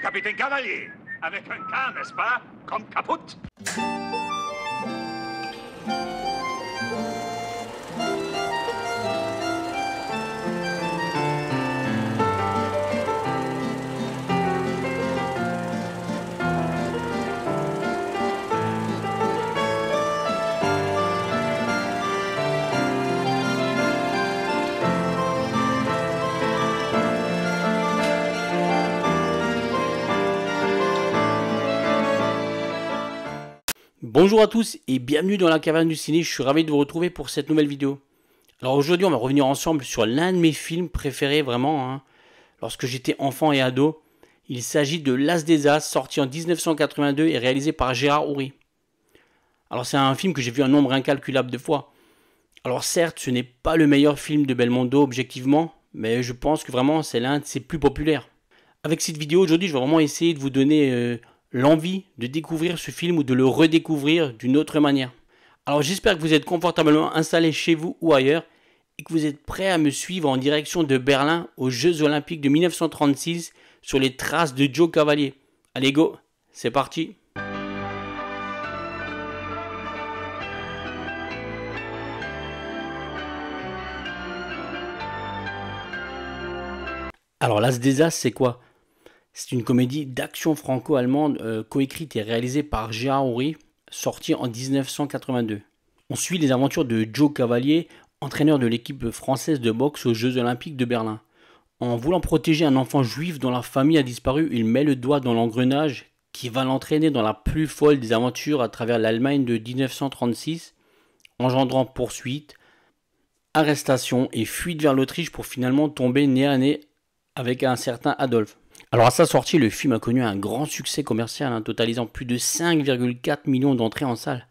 Capitaine Cavalier. Avec un K, n'est-ce pas Comme caput. Bonjour à tous et bienvenue dans la caverne du ciné, je suis ravi de vous retrouver pour cette nouvelle vidéo. Alors aujourd'hui on va revenir ensemble sur l'un de mes films préférés vraiment, hein, lorsque j'étais enfant et ado. Il s'agit de L'As des As, sorti en 1982 et réalisé par Gérard Houry. Alors c'est un film que j'ai vu un nombre incalculable de fois. Alors certes ce n'est pas le meilleur film de Belmondo objectivement, mais je pense que vraiment c'est l'un de ses plus populaires. Avec cette vidéo aujourd'hui je vais vraiment essayer de vous donner... Euh, l'envie de découvrir ce film ou de le redécouvrir d'une autre manière. Alors j'espère que vous êtes confortablement installé chez vous ou ailleurs et que vous êtes prêts à me suivre en direction de Berlin aux Jeux Olympiques de 1936 sur les traces de Joe Cavalier. Allez go, c'est parti Alors l'As des As, c'est quoi? C'est une comédie d'action franco-allemande euh, coécrite et réalisée par Gérard Houry, sortie en 1982. On suit les aventures de Joe Cavalier, entraîneur de l'équipe française de boxe aux Jeux Olympiques de Berlin. En voulant protéger un enfant juif dont la famille a disparu, il met le doigt dans l'engrenage qui va l'entraîner dans la plus folle des aventures à travers l'Allemagne de 1936, engendrant poursuites, arrestations et fuite vers l'Autriche pour finalement tomber nez à nez avec un certain Adolphe. Alors à sa sortie, le film a connu un grand succès commercial, hein, totalisant plus de 5,4 millions d'entrées en salle.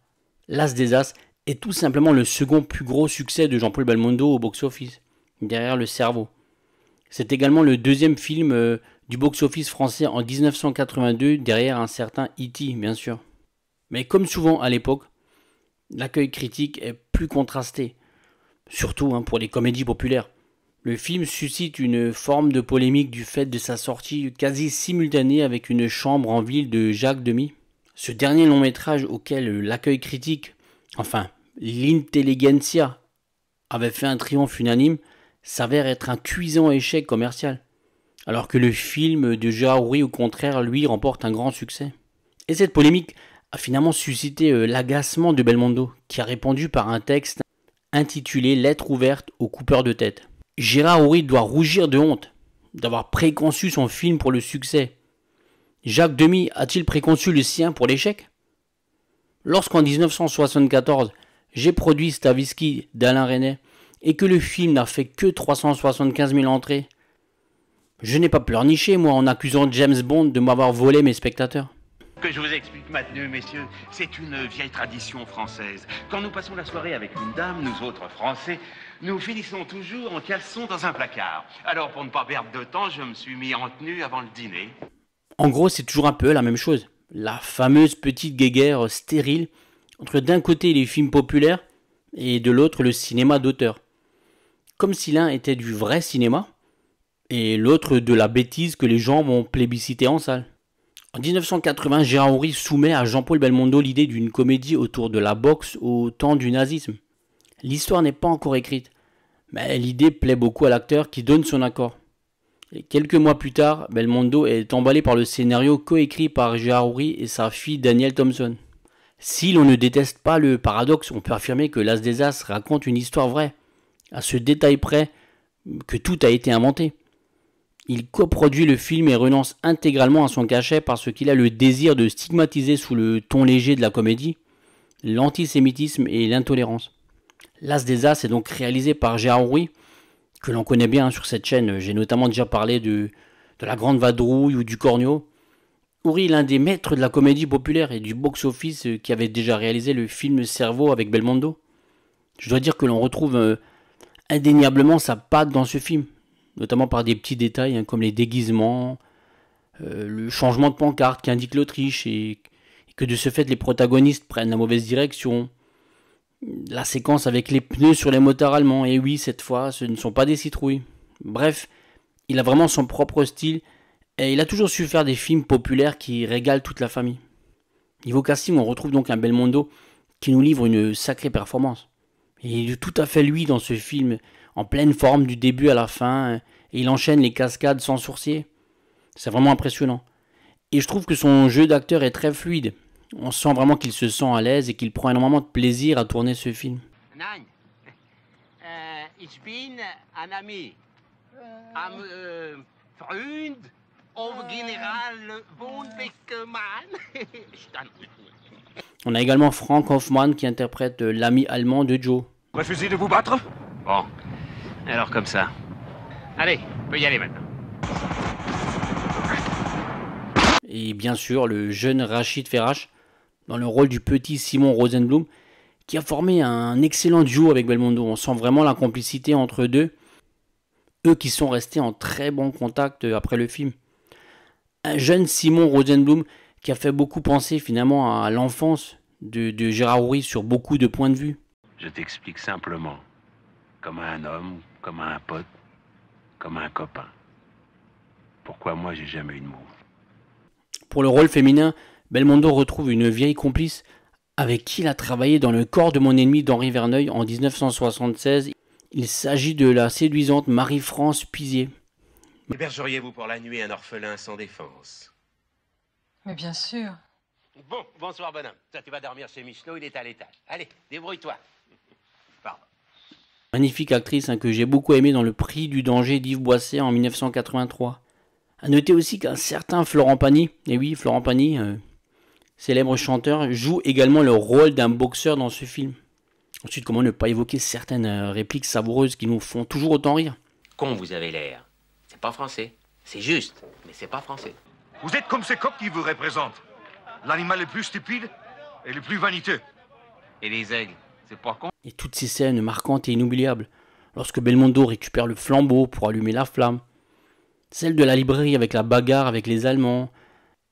L'As des As est tout simplement le second plus gros succès de Jean-Paul Belmondo au box-office, derrière Le Cerveau. C'est également le deuxième film euh, du box-office français en 1982, derrière un certain E.T. bien sûr. Mais comme souvent à l'époque, l'accueil critique est plus contrasté, surtout hein, pour les comédies populaires. Le film suscite une forme de polémique du fait de sa sortie quasi simultanée avec Une chambre en ville de Jacques Demy. Ce dernier long métrage auquel l'accueil critique, enfin l'intelligentsia, avait fait un triomphe unanime, s'avère être un cuisant échec commercial, alors que le film de Gérard au contraire, lui, remporte un grand succès. Et cette polémique a finalement suscité euh, l'agacement de Belmondo, qui a répondu par un texte intitulé Lettre ouverte au coupeur de tête. Gérard Houry doit rougir de honte d'avoir préconçu son film pour le succès. Jacques Demy a-t-il préconçu le sien pour l'échec? Lorsqu'en 1974, j'ai produit Stavisky d'Alain René et que le film n'a fait que 375 000 entrées, je n'ai pas pleurniché, moi, en accusant James Bond de m'avoir volé mes spectateurs. Que je vous explique maintenant, messieurs, c'est une vieille tradition française. Quand nous passons la soirée avec une dame, nous autres Français, nous finissons toujours en caleçon dans un placard. Alors, pour ne pas perdre de temps, je me suis mis en tenue avant le dîner. En gros, c'est toujours un peu la même chose. La fameuse petite guéguerre stérile entre d'un côté les films populaires et de l'autre le cinéma d'auteur. Comme si l'un était du vrai cinéma et l'autre de la bêtise que les gens vont plébisciter en salle. En 1980, Gérard soumet à Jean-Paul Belmondo l'idée d'une comédie autour de la boxe au temps du nazisme. L'histoire n'est pas encore écrite, mais l'idée plaît beaucoup à l'acteur qui donne son accord. Quelques mois plus tard, Belmondo est emballé par le scénario coécrit par Gérard et sa fille Danielle Thompson. Si l'on ne déteste pas le paradoxe, on peut affirmer que L'As des As raconte une histoire vraie, à ce détail près que tout a été inventé. Il coproduit le film et renonce intégralement à son cachet parce qu'il a le désir de stigmatiser sous le ton léger de la comédie l'antisémitisme et l'intolérance. L'As des As est donc réalisé par Gérard Rouy, que l'on connaît bien sur cette chaîne. J'ai notamment déjà parlé de, La Grande Vadrouille ou du Cornio. Houry l'un des maîtres de la comédie populaire et du box-office euh, qui avait déjà réalisé le film Cerveau avec Belmondo. Je dois dire que l'on retrouve euh, indéniablement sa patte dans ce film, notamment par des petits détails hein, comme les déguisements, euh, le changement de pancarte qui indique l'Autriche et, et, que de ce fait les protagonistes prennent la mauvaise direction, la séquence avec les pneus sur les moteurs allemands, et oui, cette fois, ce ne sont pas des citrouilles. Bref, il a vraiment son propre style, Et il a toujours su faire des films populaires qui régalent toute la famille. Niveau casting, on retrouve donc un Belmondo qui nous livre une sacrée performance. il est tout à fait lui dans ce film, en pleine forme du début à la fin, et il enchaîne les cascades sans sourcier. C'est vraiment impressionnant. Et je trouve que son jeu d'acteur est très fluide. On sent vraiment qu'il se sent à l'aise et qu'il prend énormément de plaisir à tourner ce film. Nein. Ich bin ein ami. Am Freund vom General von Beckermann. Stand. On a également Frank Hoffman qui interprète euh, l'ami allemand de Joe. Refusez de vous battre? Bon. Alors comme ça. Allez, on peut y aller maintenant. Et bien sûr, le jeune Rachid Ferrache, dans le rôle du petit Simon Rosenblum, qui a formé un excellent duo avec Belmondo. On sent vraiment la complicité entre eux deux. Eux qui sont restés en très bon contact après le film. Un jeune Simon Rosenblum qui a fait beaucoup penser finalement à l'enfance de, de Gérard Houry sur beaucoup de points de vue. Je t'explique simplement. Comme à un homme, comme à un pote, comme à un copain. Pourquoi moi j'ai jamais eu de mots. Pour le rôle féminin, Belmondo retrouve une vieille complice avec qui il a travaillé dans Le corps de mon ennemi d'Henri Verneuil en 1976. Il s'agit de la séduisante Marie-France Pizier. Hébergeriez-vous pour la nuit un orphelin sans défense? Mais bien sûr. Bon, bonsoir bonhomme. Toi tu vas dormir chez Michelot, il est à l'étage. Allez, débrouille-toi. Magnifique actrice hein, que j'ai beaucoup aimée dans Le prix du danger d'Yves Boisset en 1983. A noter aussi qu'un certain Florent Pagny, et oui, Florent Pagny, euh, célèbre chanteur, joue également le rôle d'un boxeur dans ce film. Ensuite, comment ne pas évoquer certaines euh, répliques savoureuses qui nous font toujours autant rire Con vous avez l'air. C'est pas français. C'est juste, mais c'est pas français. Vous êtes comme ces coqs qui vous représentent. L'animal le plus stupide et le plus vaniteux. Et les aigles, c'est pas con Et toutes ces scènes marquantes et inoubliables, lorsque Belmondo récupère le flambeau pour allumer la flamme, celle de la librairie avec la bagarre avec les Allemands,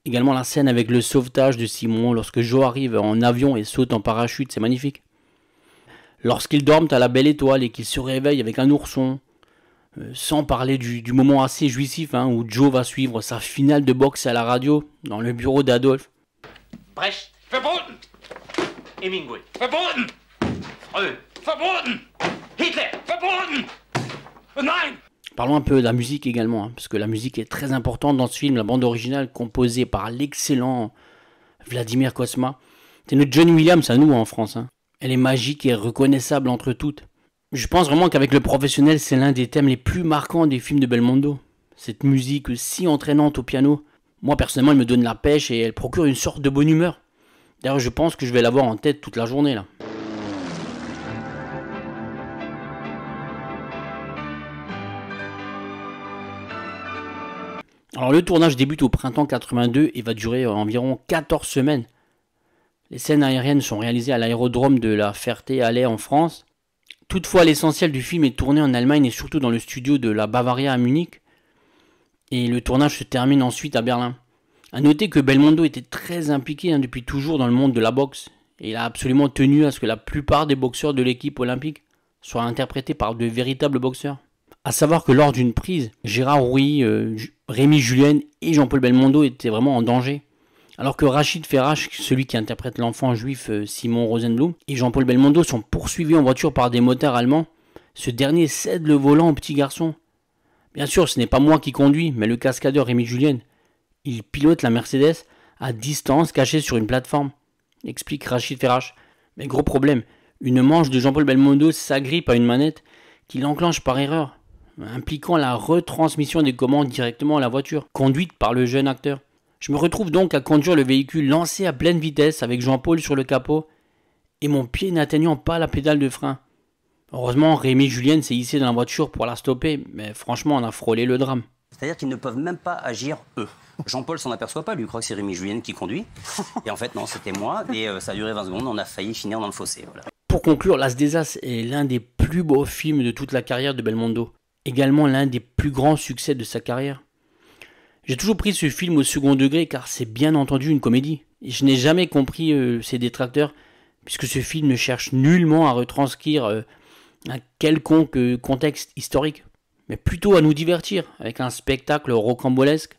également la scène avec le sauvetage de Simon lorsque Joe arrive en avion et saute en parachute, c'est magnifique. Lorsqu'ils dorment à la belle étoile et qu'ils se réveillent avec un ourson, euh, sans parler du, moment assez jouissif hein, où Joe va suivre sa finale de boxe à la radio dans le bureau d'Adolphe. Brecht, verboten! Hemingway, verboten! Verboten! Hitler! Nein! Parlons un peu de la musique également, hein, parce que la musique est très importante dans ce film, la bande originale composée par l'excellent Vladimir Kosma. C'est notre Johnny Williams à nous en France. hein. Elle est magique et reconnaissable entre toutes. Je pense vraiment qu'avec le professionnel, c'est l'un des thèmes les plus marquants des films de Belmondo. Cette musique si entraînante au piano, moi personnellement, elle me donne la pêche et elle procure une sorte de bonne humeur. D'ailleurs, je pense que je vais l'avoir en tête toute la journée là. Alors le tournage débute au printemps 82 et va durer environ 14 semaines. Les scènes aériennes sont réalisées à l'aérodrome de la Ferté-Alais en France. Toutefois, l'essentiel du film est tourné en Allemagne et surtout dans le studio de la Bavaria à Munich. Et le tournage se termine ensuite à Berlin. A noter que Belmondo était très impliqué hein, depuis toujours dans le monde de la boxe. Et il a absolument tenu à ce que la plupart des boxeurs de l'équipe olympique soient interprétés par de véritables boxeurs. À savoir que lors d'une prise, Gérard Rouy, euh, Rémi Julien et Jean-Paul Belmondo étaient vraiment en danger. Alors que Rachid Ferrache, celui qui interprète l'enfant juif euh, Simon Rosenblum, et Jean-Paul Belmondo sont poursuivis en voiture par des motards allemands, ce dernier cède le volant au petit garçon. Bien sûr, ce n'est pas moi qui conduis, mais le cascadeur Rémi Julien. Il pilote la Mercedes à distance, cachée sur une plateforme, explique Rachid Ferrache. Mais gros problème, une manche de Jean-Paul Belmondo s'agrippe à une manette qu'il enclenche par erreur, impliquant la retransmission des commandes directement à la voiture, conduite par le jeune acteur. Je me retrouve donc à conduire le véhicule lancé à pleine vitesse avec Jean-Paul sur le capot et mon pied n'atteignant pas la pédale de frein. Heureusement, Rémi Julien s'est hissé dans la voiture pour la stopper, mais franchement, on a frôlé le drame. C'est-à-dire qu'ils ne peuvent même pas agir eux. Jean-Paul s'en aperçoit pas, lui croit que c'est Rémi Julien qui conduit. Et en fait, non, c'était moi. Et euh, ça a duré 20 secondes, on a failli finir dans le fossé. Voilà. Pour conclure, Las des As est l'un des plus beaux films de toute la carrière de Belmondo. Également l'un des plus grands succès de sa carrière. J'ai toujours pris ce film au second degré car c'est bien entendu une comédie. Je n'ai jamais compris euh, ses détracteurs puisque ce film ne cherche nullement à retranscrire euh, un quelconque euh, contexte historique, mais plutôt à nous divertir avec un spectacle rocambolesque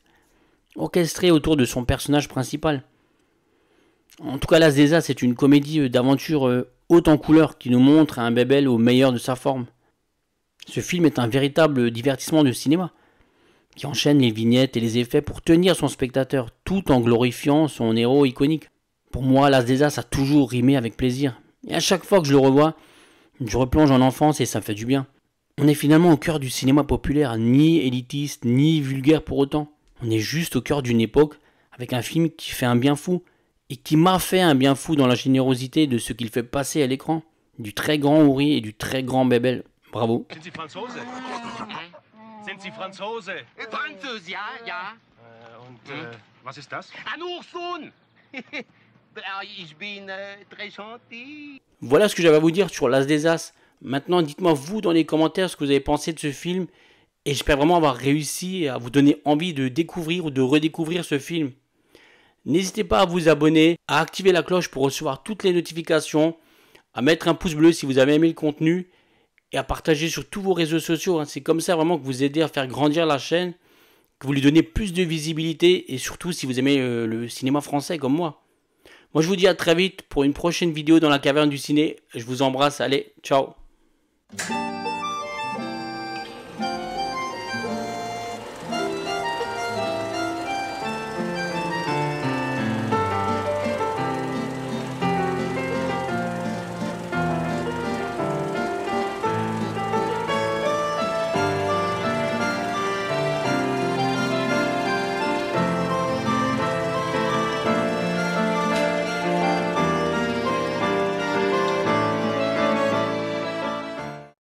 orchestré autour de son personnage principal. En tout cas, L'As des As, c'est une comédie d'aventure haute en couleur qui nous montre un Bebel au meilleur de sa forme. Ce film est un véritable divertissement de cinéma, qui enchaîne les vignettes et les effets pour tenir son spectateur tout en glorifiant son héros iconique. Pour moi, L'As des As a toujours rimé avec plaisir, et à chaque fois que je le revois, je replonge en enfance et ça me fait du bien. On est finalement au cœur du cinéma populaire, ni élitiste, ni vulgaire pour autant. On est juste au cœur d'une époque, avec un film qui fait un bien fou, et qui m'a fait un bien fou dans la générosité de ce qu'il fait passer à l'écran. Du très grand Ouri et du très grand Bebel. Bravo. Sind Sie Franzose? Sind Sie Franzose? Französ, ja, ja. Äh, und äh, was ist das? Un ourson Ich bin äh, très gentil. Voilà ce que j'avais à vous dire sur L'As des As. Maintenant, dites-moi vous dans les commentaires ce que vous avez pensé de ce film. Et j'espère vraiment avoir réussi à vous donner envie de découvrir ou de redécouvrir ce film. N'hésitez pas à vous abonner, à activer la cloche pour recevoir toutes les notifications, à mettre un pouce bleu si vous avez aimé le contenu et à partager sur tous vos réseaux sociaux. hein. C'est comme ça vraiment que vous aidez à faire grandir la chaîne, que vous lui donnez plus de visibilité et surtout si vous aimez euh, le cinéma français comme moi. Moi je vous dis à très vite pour une prochaine vidéo dans la caverne du ciné. Je vous embrasse, allez, ciao